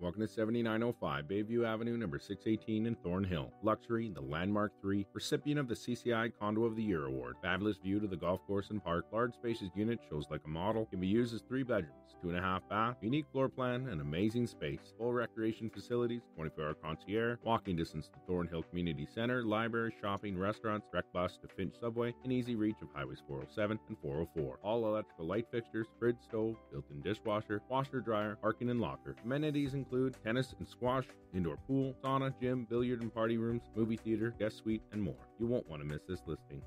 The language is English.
Welcome to 7905 Bayview Avenue, number 618 in Thornhill. Luxury, the Landmark 3, recipient of the CCI Condo of the Year Award. Fabulous view to the golf course and park. Large spacious unit shows like a model. Can be used as three bedrooms, two and a half bath. Unique floor plan and amazing space. Full recreation facilities, 24 hour concierge, walking distance to Thornhill Community Center, library, shopping, restaurants, direct bus to Finch Subway, and easy reach of highways 407 and 404. All electrical light fixtures, fridge stove, built in dishwasher, washer dryer, parking and locker. Amenities include tennis and squash, indoor pool, sauna, gym, billiard and party rooms, movie theater, guest suite, and more. You won't want to miss this listing.